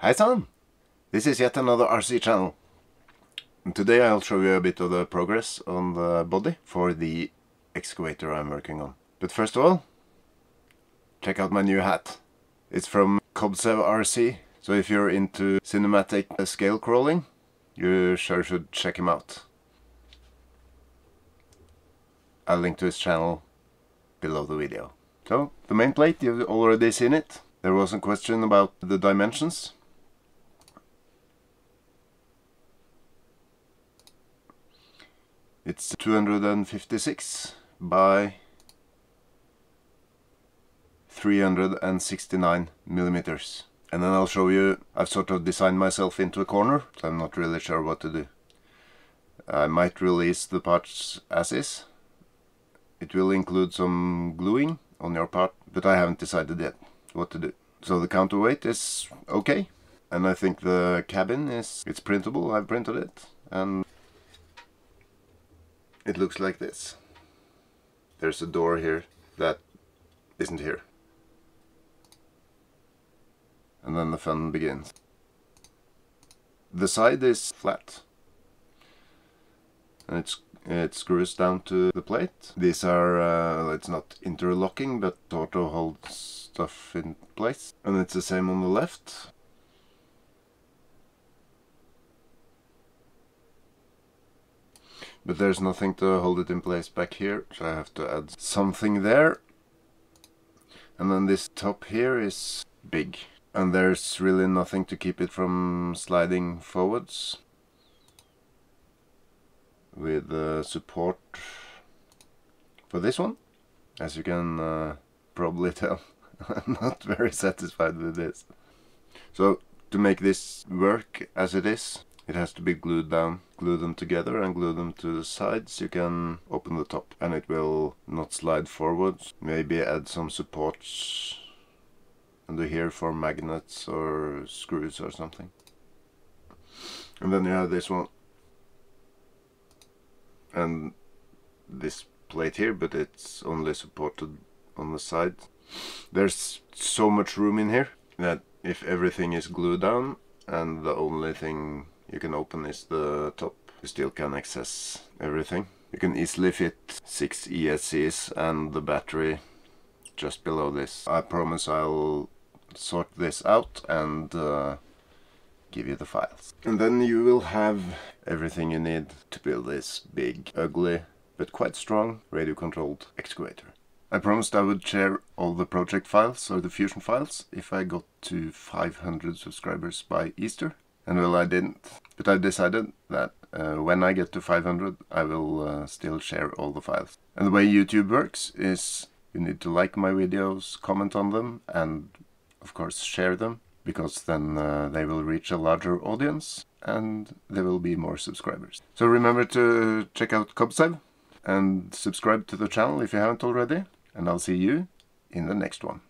Hi son! This is yet another RC channel. And today I'll show you a bit of the progress on the body for the excavator I'm working on. But first of all, check out my new hat. It's from Kobtsev RC, so if you're into cinematic scale crawling, you sure should check him out. I'll link to his channel below the video. So, the main plate, you've already seen it. There was a question about the dimensions. It's 256 by 369 millimeters. And then I'll show you, I've sort of designed myself into a corner, so I'm not really sure what to do. I might release the parts as is. It will include some gluing on your part, but I haven't decided yet what to do. So the counterweight is okay, and I think the cabin is, it's printable, I've printed it, and it looks like this. There's a door here that isn't here. And then the fun begins. The side is flat. And it's it screws down to the plate. These are, uh, it's not interlocking, but auto holds stuff in place. And it's the same on the left. But there's nothing to hold it in place back here, so I have to add something there. And then this top here is big. And there's really nothing to keep it from sliding forwards with uh, support for this one. As you can uh, probably tell, I'm not very satisfied with this. So to make this work as it is, it has to be glued down. Glue them together and glue them to the sides. You can open the top and it will not slide forwards. Maybe add some supports under here for magnets or screws or something. And then you have this one and this plate here but it's only supported on the side there's so much room in here that if everything is glued down and the only thing you can open is the top you still can access everything you can easily fit six ESCs and the battery just below this I promise I'll sort this out and uh, give you the files. And then you will have everything you need to build this big, ugly, but quite strong radio-controlled excavator. I promised I would share all the project files or the Fusion files if I got to 500 subscribers by Easter. And well, I didn't. But I decided that uh, when I get to 500, I will uh, still share all the files. And the way YouTube works is you need to like my videos, comment on them, and of course share them because then uh, they will reach a larger audience and there will be more subscribers. So remember to check out Kobtsev and subscribe to the channel if you haven't already and I'll see you in the next one.